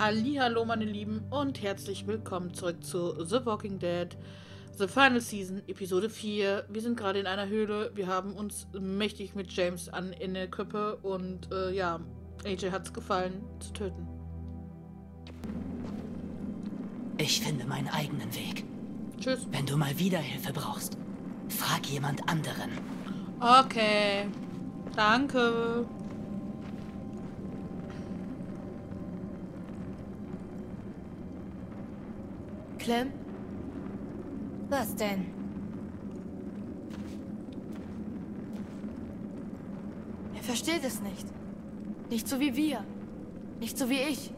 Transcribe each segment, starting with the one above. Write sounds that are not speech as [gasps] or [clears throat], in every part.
Hallo meine Lieben und herzlich willkommen zurück zu The Walking Dead The Final Season Episode 4. Wir sind gerade in einer Höhle, wir haben uns mächtig mit James an in der Köppe und äh, ja, AJ hat es gefallen zu töten. Ich finde meinen eigenen Weg. Tschüss. Wenn du mal wieder Hilfe brauchst, frag jemand anderen. Okay. Danke. Clem? Was denn? Er versteht es nicht. Nicht so wie wir. Nicht so wie ich.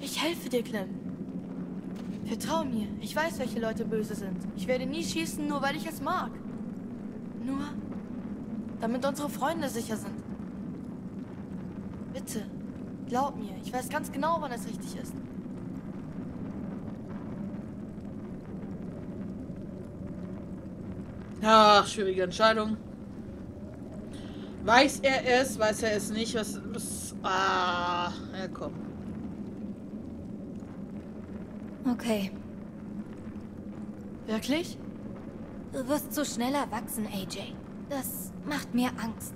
Ich helfe dir, Clem. Vertrau mir. Ich weiß, welche Leute böse sind. Ich werde nie schießen, nur weil ich es mag. Nur, damit unsere Freunde sicher sind. Bitte, glaub mir. Ich weiß ganz genau, wann es richtig ist. Ach, schwierige Entscheidung. Weiß er es, weiß er es nicht, was... was ah, ja komm. Okay. Wirklich? Du wirst so schnell erwachsen, AJ. Das macht mir Angst.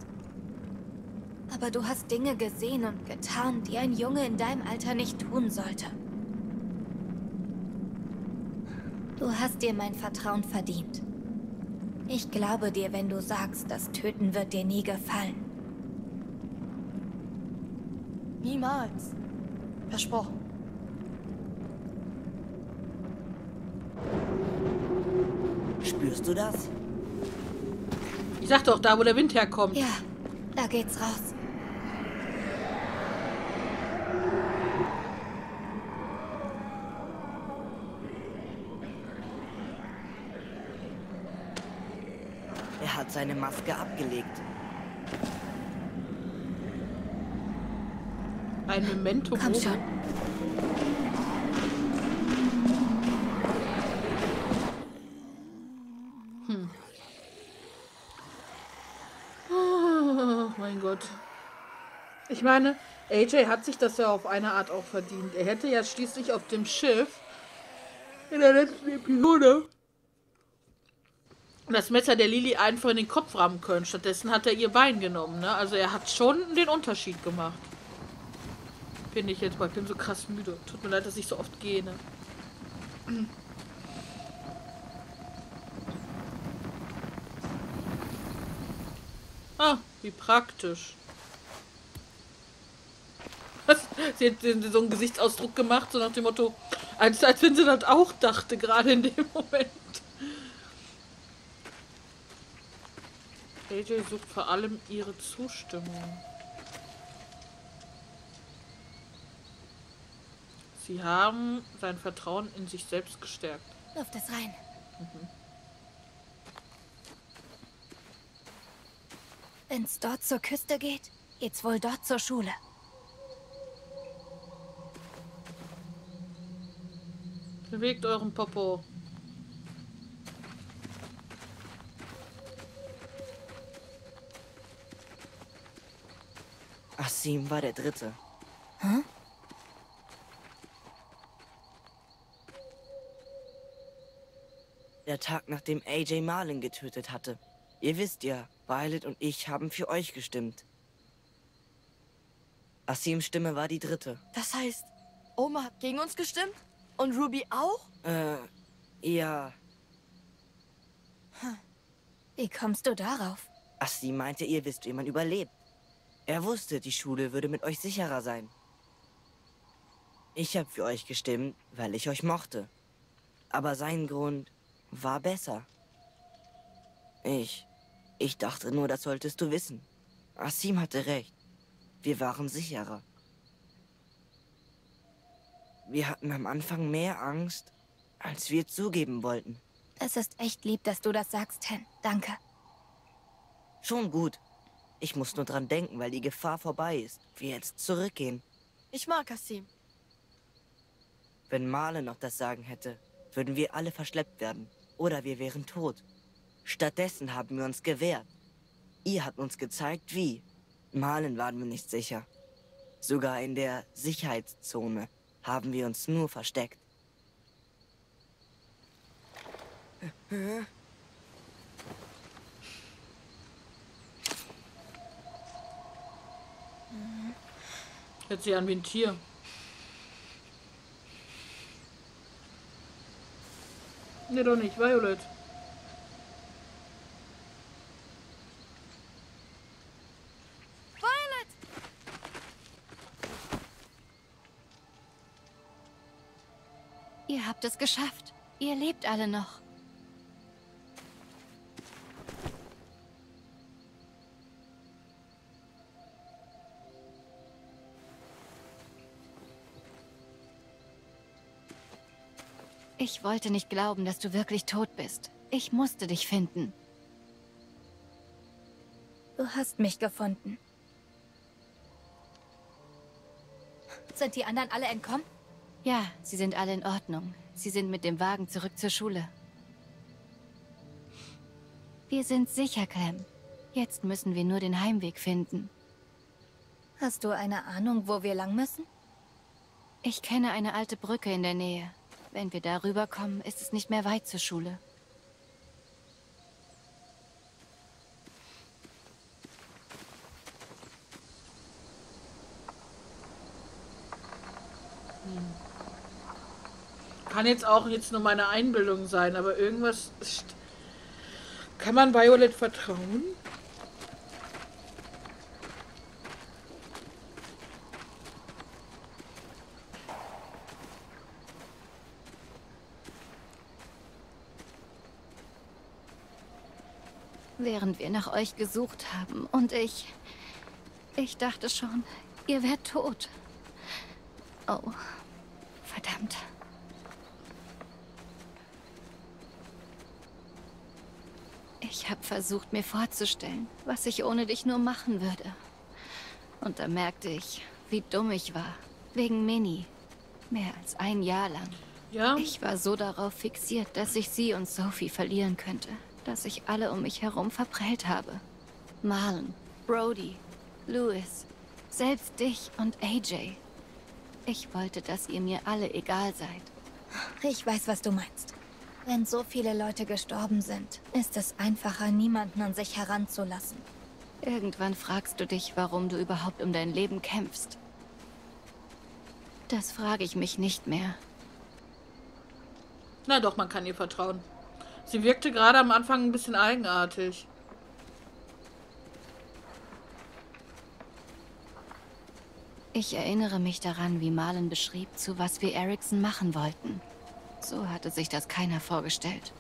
Aber du hast Dinge gesehen und getan, die ein Junge in deinem Alter nicht tun sollte. Du hast dir mein Vertrauen verdient. Ich glaube dir, wenn du sagst, das Töten wird dir nie gefallen. Niemals. Versprochen. Spürst du das? Ich sag doch, da wo der Wind herkommt. Ja, da geht's raus. Hat seine Maske abgelegt. Ein Memento Komm schon. Oh mein Gott. Ich meine, AJ hat sich das ja auf eine Art auch verdient. Er hätte ja schließlich auf dem Schiff in der letzten Episode das Messer der Lily einfach in den Kopf rammen können. Stattdessen hat er ihr Bein genommen. Ne? Also er hat schon den Unterschied gemacht. Finde ich jetzt mal. Ich bin so krass müde. Tut mir leid, dass ich so oft gehe. Ne? [clears throat] Ah, wie praktisch. Sie hat so einen Gesichtsausdruck gemacht, so nach dem Motto, als, als wenn sie das auch dachte, gerade in dem Moment. AJ sucht vor allem ihre Zustimmung. Sie haben sein Vertrauen in sich selbst gestärkt. Luft es rein. Wenn's dort zur Küste geht, geht's wohl dort zur Schule. Bewegt euren Popo. Asim war der Dritte. Hä? Der Tag, nachdem AJ Marlin getötet hatte. Ihr wisst ja, Violet und ich haben für euch gestimmt. Asims Stimme war die dritte. Das heißt, Oma hat gegen uns gestimmt? Und Ruby auch? Äh, ja. Wie kommst du darauf? Asim meinte, ihr wisst, wie man überlebt. Er wusste, die Schule würde mit euch sicherer sein. Ich habe für euch gestimmt, weil ich euch mochte. Aber sein Grund war besser. Ich. Ich dachte nur, das solltest du wissen. Asim hatte recht. Wir waren sicherer. Wir hatten am Anfang mehr Angst, als wir zugeben wollten. Es ist echt lieb, dass du das sagst, Hen. Danke. Schon gut. Ich muss nur dran denken, weil die Gefahr vorbei ist. Wir jetzt zurückgehen. Ich mag Kasim. Wenn Marle noch das Sagen hätte, würden wir alle verschleppt werden. Oder wir wären tot. Stattdessen haben wir uns gewehrt. Ihr habt uns gezeigt, wie. Malen waren wir nicht sicher. Sogar in der Sicherheitszone haben wir uns nur versteckt. Hört sich an wie ein Tier. Nee, doch nicht. Violet. Violet! Ihr habt es geschafft. Ihr lebt alle noch. Ich wollte nicht glauben, dass du wirklich tot bist. Ich musste dich finden. Du hast mich gefunden. Sind die anderen alle entkommen? Ja, sie sind alle in Ordnung. Sie sind mit dem Wagen zurück zur Schule. Wir sind sicher, Clem. Jetzt müssen wir nur den Heimweg finden. Hast du eine Ahnung, wo wir lang müssen? Ich kenne eine alte Brücke in der Nähe. Wenn wir darüber kommen, ist es nicht mehr weit zur Schule. Kann jetzt auch jetzt nur meine Einbildung sein, aber irgendwas ist... Kann man Violet vertrauen? Während wir nach euch gesucht haben und ich... Ich dachte schon, ihr wärt tot. Oh, verdammt. Ich habe versucht, mir vorzustellen, was ich ohne dich nur machen würde. Und da merkte ich, wie dumm ich war. Wegen Minnie. Mehr als ein Jahr lang. Ja? Ich war so darauf fixiert, dass ich sie und Sophie verlieren könnte, dass ich alle um mich herum verprellt habe. Marlon, Brody, Louis, selbst dich und AJ. Ich wollte, dass ihr mir alle egal seid. Ich weiß, was du meinst. Wenn so viele Leute gestorben sind, ist es einfacher, niemanden an sich heranzulassen. Irgendwann fragst du dich, warum du überhaupt um dein Leben kämpfst. Das frage ich mich nicht mehr. Na doch, man kann ihr vertrauen. Sie wirkte gerade am Anfang ein bisschen eigenartig. Ich erinnere mich daran, wie Marlon beschrieb, zu was wir Erickson machen wollten. So hatte sich das keiner vorgestellt.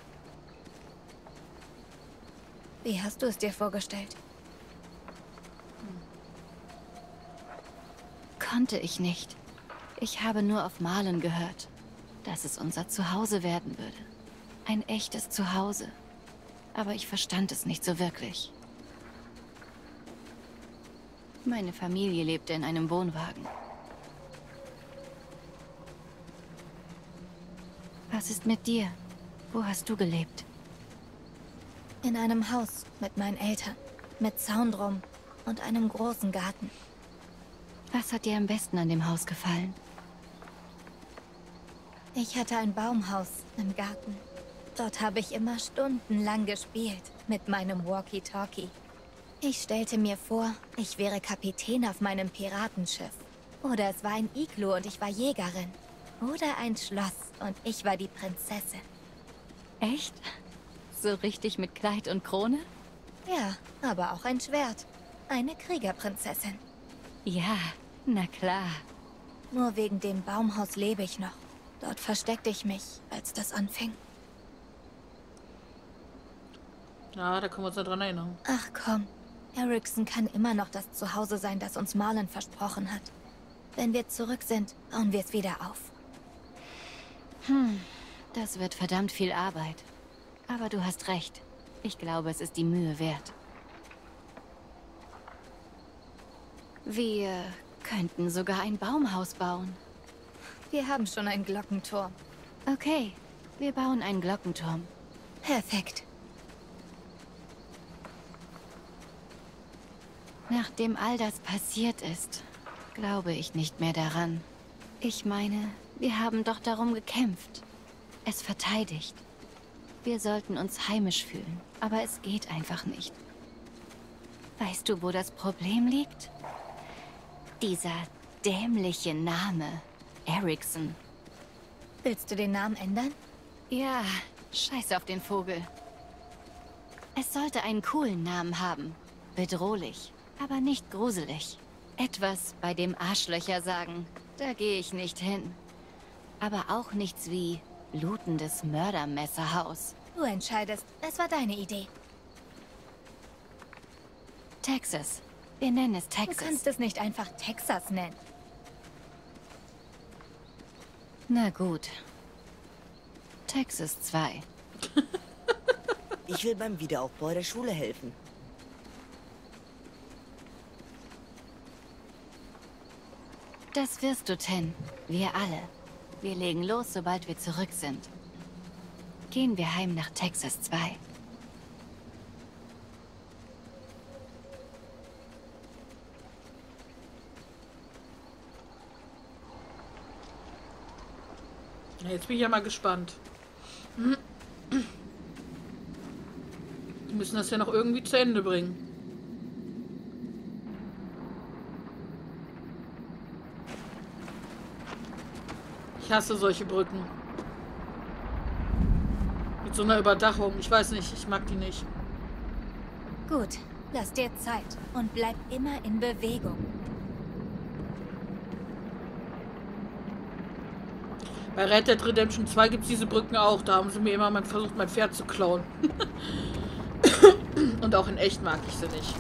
Wie hast du es dir vorgestellt? Konnte ich nicht. Ich habe nur auf Marlon gehört, dass es unser Zuhause werden würde. Ein echtes Zuhause. Aber ich verstand es nicht so wirklich. Meine Familie lebte in einem Wohnwagen. Was ist mit dir? Wo hast du gelebt? In einem Haus mit meinen Eltern. Mit Zaun drum und einem großen Garten. Was hat dir am besten an dem Haus gefallen? Ich hatte ein Baumhaus im Garten. Dort habe ich immer stundenlang gespielt mit meinem Walkie-Talkie. Ich stellte mir vor, ich wäre Kapitän auf meinem Piratenschiff. Oder es war ein Iglu und ich war Jägerin. Oder ein Schloss und ich war die Prinzessin. Echt? So richtig mit Kleid und Krone? Ja, aber auch ein Schwert. Eine Kriegerprinzessin. Ja, na klar. Nur wegen dem Baumhaus lebe ich noch. Dort versteckte ich mich, als das anfing. Ja, da können wir uns daran erinnern. Ach komm, Erickson kann immer noch das Zuhause sein, das uns Marlon versprochen hat. Wenn wir zurück sind, bauen wir es wieder auf. Hm, das wird verdammt viel Arbeit. Aber du hast recht. Ich glaube, es ist die Mühe wert. Wir könnten sogar ein Baumhaus bauen. Wir haben schon einen Glockenturm. Okay, wir bauen einen Glockenturm. Perfekt. Nachdem all das passiert ist, glaube ich nicht mehr daran. Ich meine, wir haben doch darum gekämpft. Es verteidigt. Wir sollten uns heimisch fühlen, aber es geht einfach nicht. Weißt du, wo das Problem liegt? Dieser dämliche Name, Erickson. Willst du den Namen ändern? Ja, scheiß auf den Vogel. Es sollte einen coolen Namen haben. Bedrohlich, aber nicht gruselig. Etwas, bei dem Arschlöcher sagen, da gehe ich nicht hin. Aber auch nichts wie blutendes Mördermesserhaus. Du entscheidest. Es war deine Idee. Texas. Wir nennen es Du Texas. kannst es nicht einfach Texas nennen. Na gut. Texas 2. Ich will beim Wiederaufbau der Schule helfen. Das wirst du, Ten. Wir alle. Wir legen los, sobald wir zurück sind. Gehen wir heim nach Texas 2. Ja, Jetzt bin ich ja mal gespannt. Die müssen das ja noch irgendwie zu Ende bringen. Ich hasse solche Brücken. Mit so einer Überdachung. Ich weiß nicht, ich mag die nicht. Gut, lass dir Zeit und bleib immer in Bewegung. Bei Red Dead Redemption 2 gibt es diese Brücken auch. Da haben sie mir immer mal versucht, mein Pferd zu klauen. [laughs] Und auch in echt mag ich sie nicht.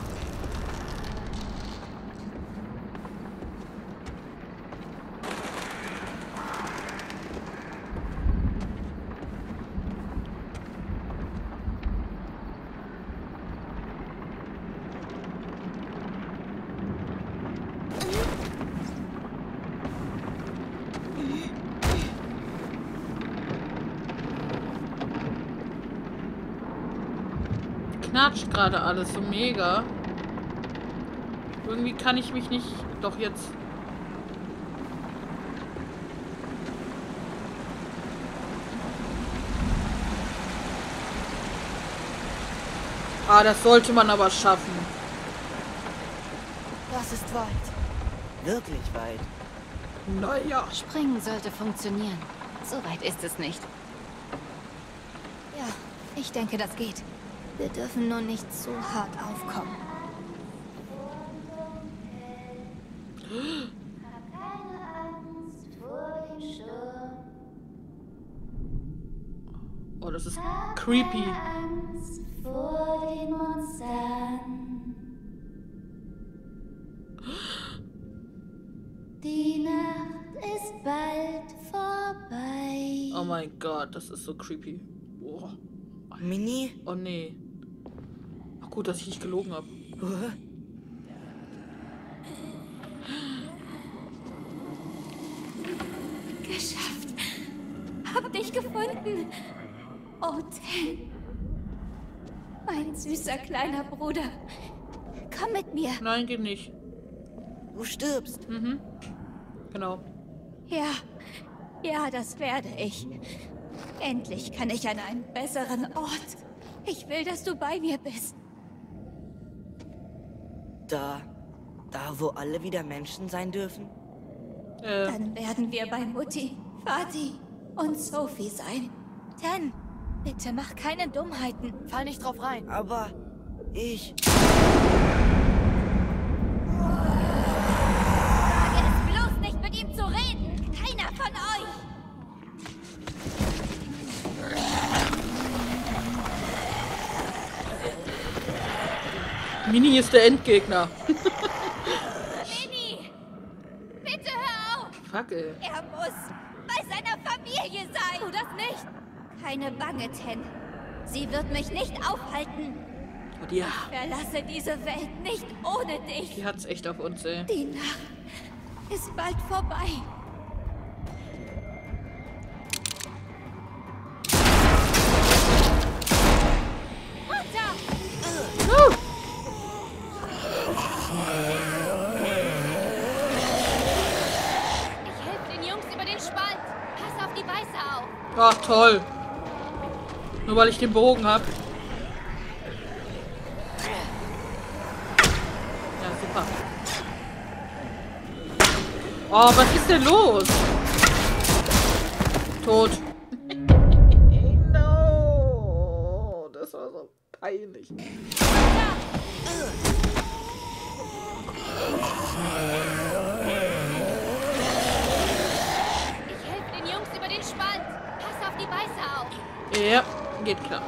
Knatscht gerade alles so mega. Irgendwie kann ich mich nicht. Doch jetzt. Ah, das sollte man aber schaffen. Das ist weit. Wirklich weit. Naja. Springen sollte funktionieren. So weit ist es nicht. Ja, ich denke, das geht. Wir dürfen nur nicht zu hart aufkommen. Oh, das ist creepy. vor den Monstern. Die Nacht ist bald vorbei. Oh mein Gott, das ist so creepy. Oh, Mini? oh nee. Gut, dass ich nicht gelogen habe. Geschafft. Hab dich gefunden. Oh, Ten. Mein süßer kleiner Bruder. Komm mit mir. Nein, geht nicht. Du stirbst. Mhm. Genau. Ja, ja, das werde ich. Endlich kann ich an einen besseren Ort. Ich will, dass du bei mir bist. Da. Da, wo alle wieder Menschen sein dürfen? Äh, Dann werden wir bei Mutti, Vati und Sophie sein. Ten, bitte mach keine Dummheiten. Fall nicht drauf rein. Aber ich. Mini ist der Endgegner. Minnie, bitte hör auf. Fuck, ey. Er muss bei seiner Familie sein. Tu das nicht. Keine Bange, Ten. Sie wird mich nicht aufhalten. Oh, die, Verlasse diese Welt nicht ohne dich. die hat's echt auf uns, ey. Die Nacht ist bald vorbei. Toll. Nur weil ich den Bogen habe. Ja, super. Oh, was ist denn los? Tot. no. Das war so peinlich. Ich helfe den Jungs über den Spalt. Pass auf die Beißer auf. Ja, geht klar.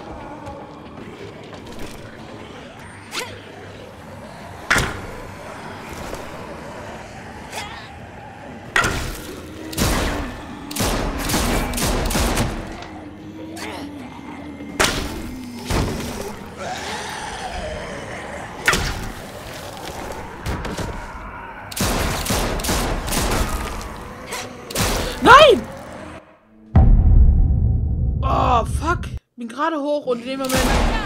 Oh, fuck. Bin gerade hoch und in dem Moment.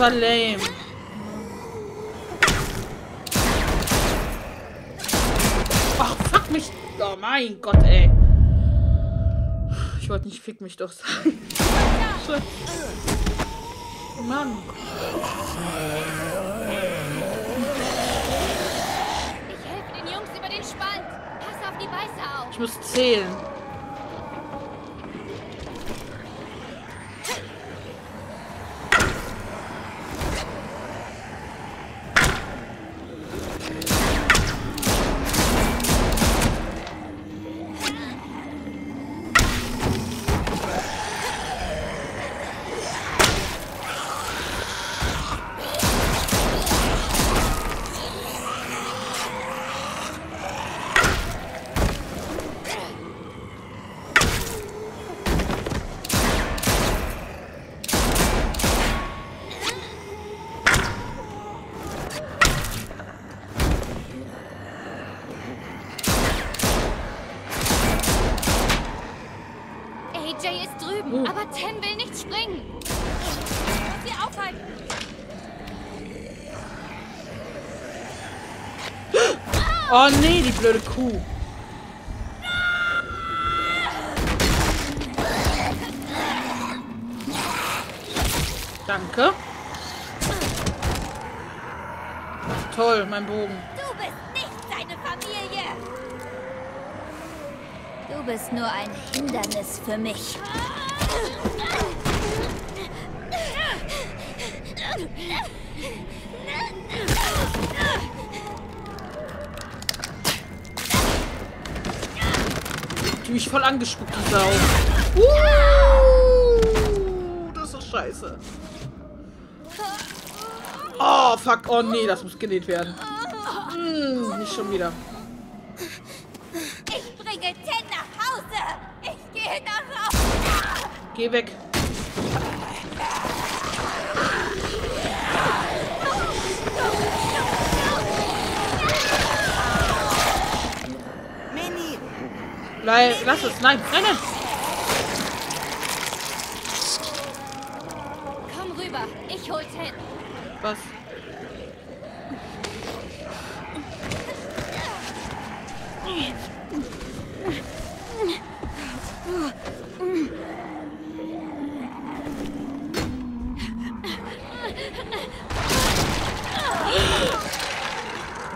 War lame. Ach, fuck mich. Oh mein Gott, ey. Ich wollte nicht fick mich doch sagen. [laughs] Mann. Ich helfe den Jungs über den Spalt. Pass auf die Beißer auf. Ich muss zählen. AJ ist drüben, Oh. aber Ten will nicht springen. Sie aufhalten. Oh [gasps] nee, die blöde Kuh. Danke. Toll, mein Bogen. Du bist nicht seine Familie. Du bist nur ein Hindernis für mich. Die mich voll angespuckt, die Sau. Uh, das ist scheiße. Oh, fuck. Oh nee, das muss genäht werden. Hm, nicht schon wieder. Ich bringe Ten nach Hause. Ich gehe nach Hause. Geh weg. Bleib, lass es. Nein, nein, nein. Komm rüber, ich hol Ten. Was?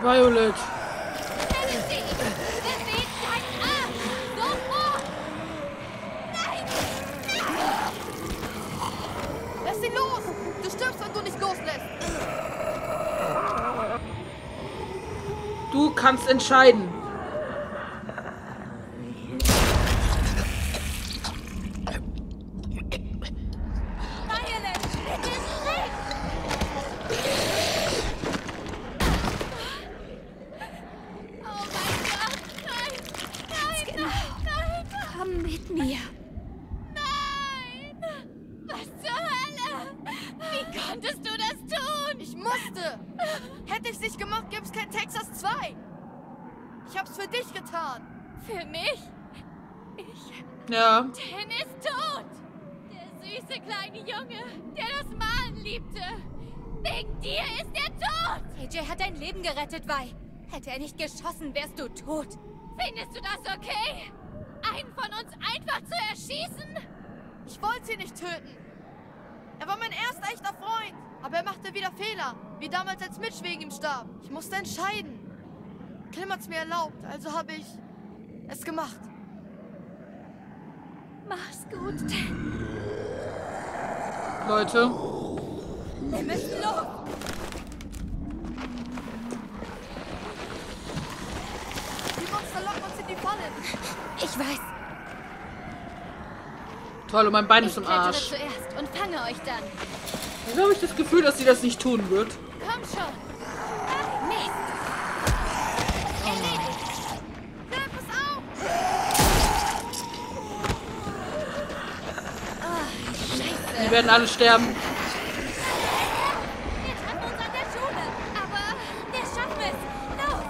Violet. Felicity, beweg deinen Arm. Sofort. Lass ihn los! Du stirbst, wenn du nicht loslässt! Kannst entscheiden. Violet, bitte schnell! nicht gemacht, gibt's kein Texas 2. Ich hab's für dich getan. Für mich? Ich. Ja. Dan ist tot! Der süße kleine Junge, der das Malen liebte. Wegen dir ist er tot! AJ hat dein Leben gerettet, Vi. Hätte er nicht geschossen, wärst du tot. Findest du das okay? Einen von uns einfach zu erschießen? Ich wollte sie nicht töten. Er war mein erster echter Freund. Aber er machte wieder Fehler. Wie damals, als Mitch wegen ihm starb. Ich musste entscheiden. Clem hat's mir erlaubt, also habe ich es gemacht. Mach's gut, Dan. Leute. Wir müssen los! Die Monster locken uns in die Falle. Ich weiß. Toll, und mein Bein Ich ist im Arsch. zuerst und fange euch dann. Wieso habe ich das Gefühl, dass sie das nicht tun wird? Komm schon. Ach, Mist. Die werden alle sterben. Wir treffen uns an der Schule. Aber wir schaffen es. Los.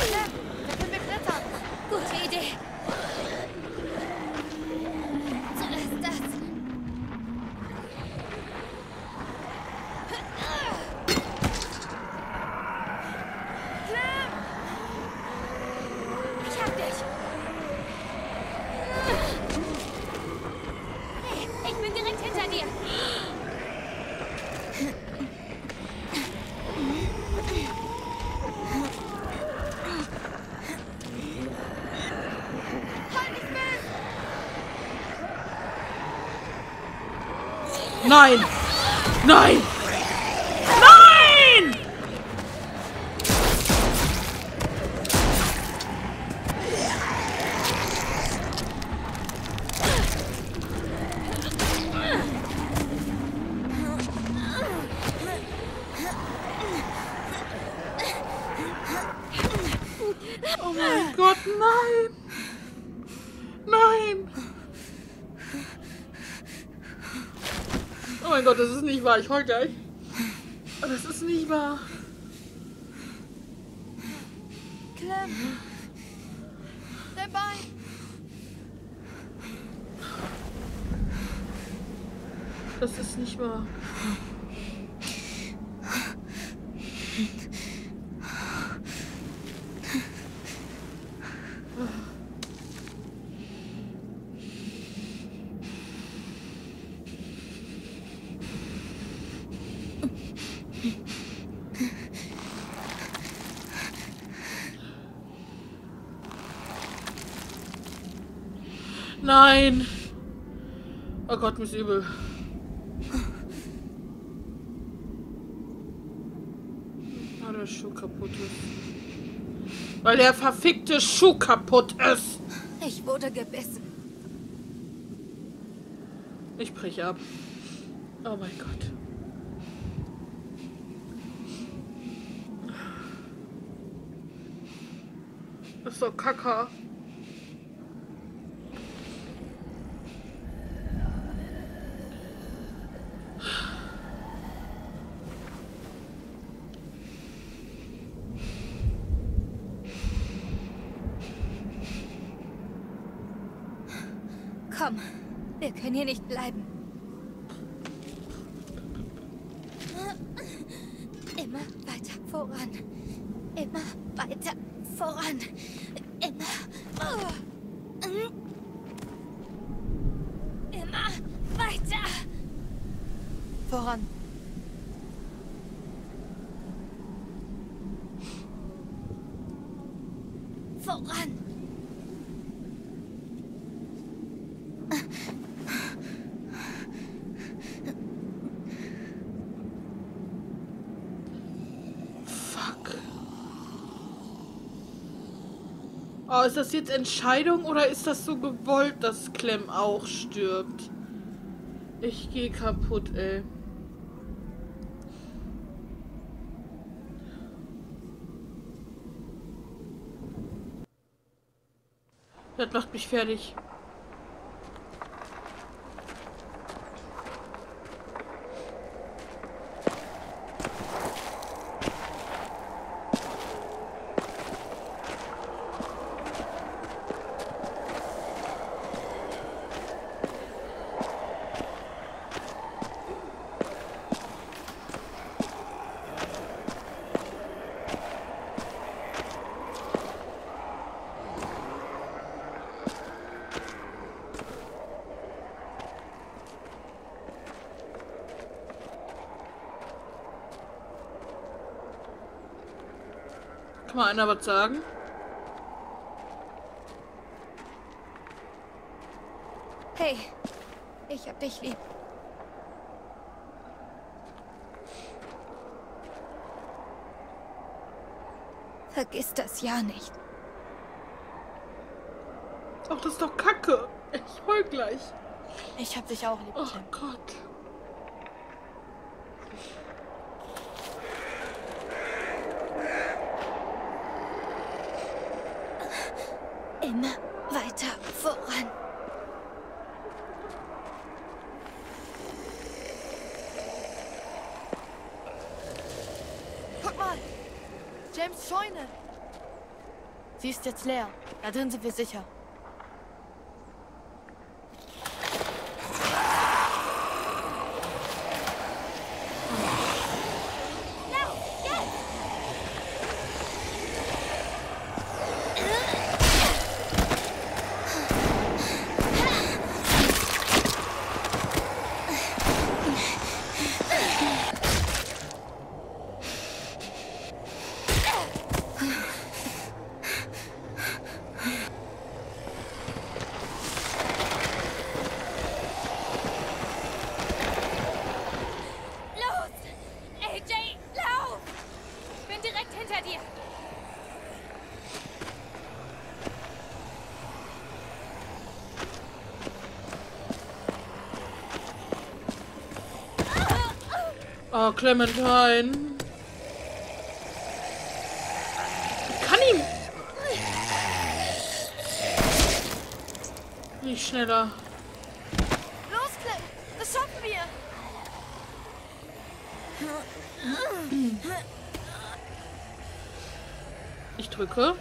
Clem, da können wir klettern. Gute Idee. Zuerst das. Ich hab dich. Hey, ich bin direkt hinter dir. Halt dich fest! Nein! Nein! Nein! Oh mein Gott, nein! Nein! Mein Gott, das ist nicht wahr. Ich heul gleich. Das ist nicht wahr. Clem! Bein! Das ist nicht wahr. Nein! Oh Gott, mir ist übel. Weil der Schuh kaputt ist. Weil der verfickte Schuh kaputt ist. Ich wurde gebissen. Ich brich ab. Oh mein Gott. Das ist doch Kacke. Komm, wir können hier nicht bleiben. Immer weiter voran. Immer weiter voran. Immer. Immer weiter. Voran. Voran. Fuck. Ist das jetzt Entscheidung oder ist das so gewollt, dass Clem auch stirbt? Ich gehe kaputt, ey. Das macht mich fertig. Kann mal einer was sagen? Hey, ich hab dich lieb. Vergiss das ja nicht. Ach, das ist doch Kacke. Ich heul gleich. Ich hab dich auch lieb, Oh Tim. Gott. Immer weiter voran. Guck mal! James Scheune! Sie ist jetzt leer. Da drin sind wir sicher. Los! AJ, lauf! Ich bin direkt hinter dir. Oh, Clementine. Ich kann ihm. Nicht schneller. Los, Clem! Das schaffen wir! Ich drücke.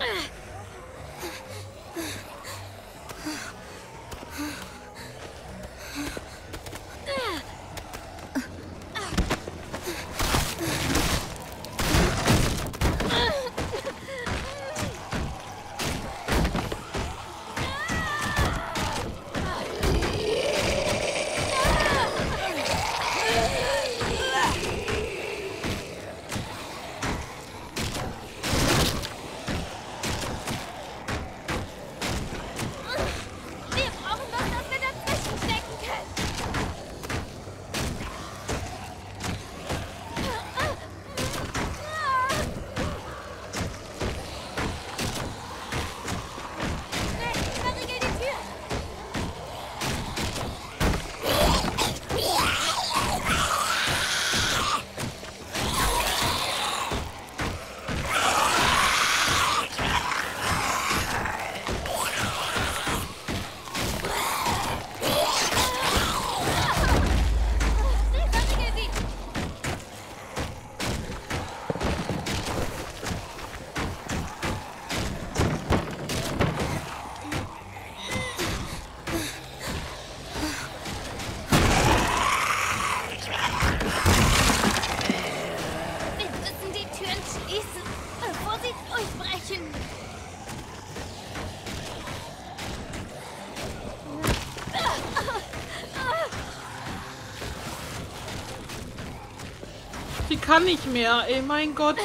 Kann nicht mehr. Ey, mein Gott.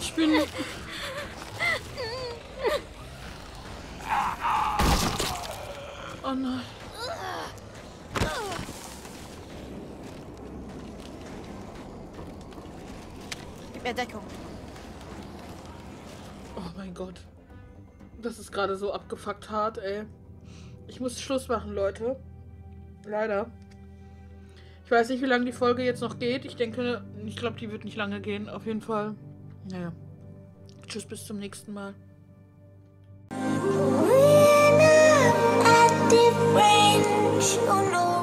Ich bin. Oh nein. Gib mir Deckung. Oh mein Gott. Das ist gerade so abgefuckt hart, ey. Ich muss Schluss machen, Leute. Leider. Ich weiß nicht, wie lange die Folge jetzt noch geht. Ich denke, ich glaube, die wird nicht lange gehen. Auf jeden Fall. Naja. Tschüss, bis zum nächsten Mal. When I'm at the range, you know